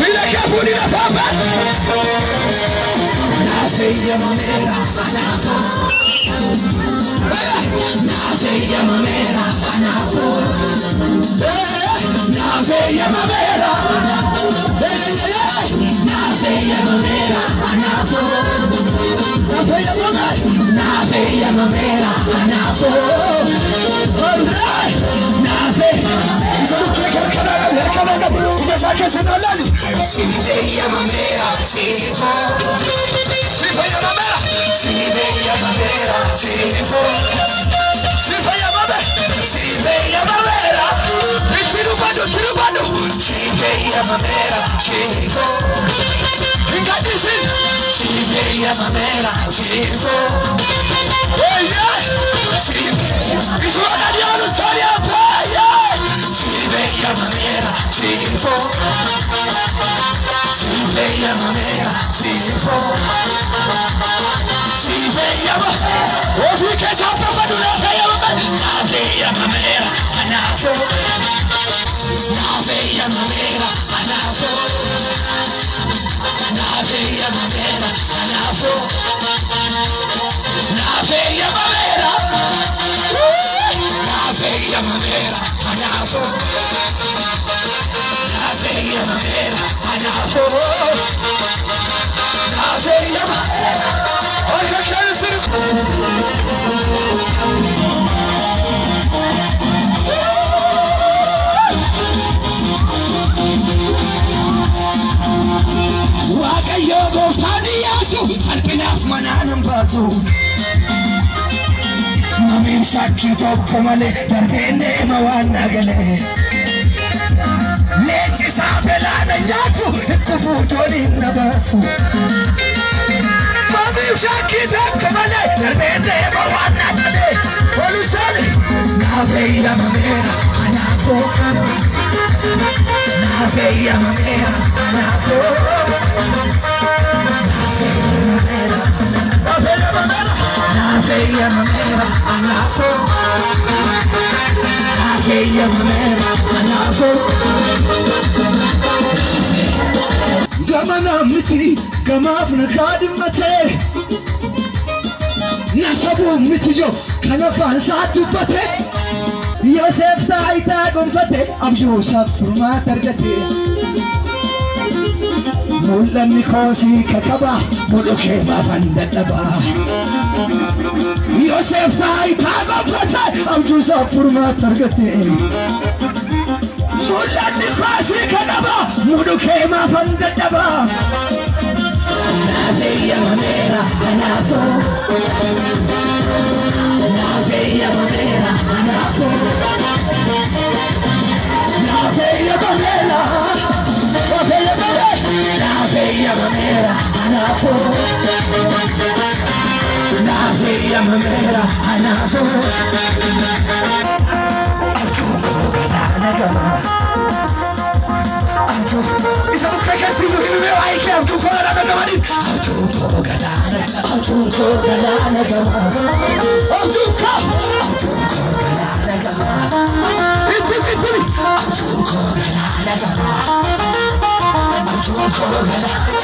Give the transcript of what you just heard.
Mira puri la papa. Nafe ya mamera anafo. Nafe ya mamera anafo. Eh, eh, eh. Nafe ya mamera. Nafe ya. Nafe ya mamera. Nafe Siberia bandeira, se for Siberia bandeira Siberia bandeira, se for Siberia bandeira Siberia bandeira E tiro bando, tiro bando Siberia bandeira, se for Fica de si Siberia bandeira, se for oi ei Siberia Isso é Daniel Lustoria باشو البلاف منانم بازو نمیم شکی تو کماله در بین موان نگله لیکی سابلا نجاتو اکفو تولین نباسو نمیم شکی تو کماله در بین موان نگله پولوسالی نابی لممیرا انا فوقم نابی لممیرا انا فوقم lama meera anaafoo. Naafeeyya mameera anaafoo. Naafeeyya mameera anaafoo. Gama namniti gamaaf miti jo. Mul'anni koosii kakaba mudhukee baafan dadhabaa. Yoosef taayitaa gonfate abjuu isaaf furmaata argate. Mul'anni koosii kakaba mudhukee baafan dadhabaa. Naafeeyya mameera anaafoo. Naafeeyya mameera anaafoo. Galaana gamanii. Abjuun koo galaana abjuun koo galaana gamaa. Abjuun koo abjuun koo galaana gamaa. Itti itti abjuun koo galaana gamaa. Abjuun koo galaana.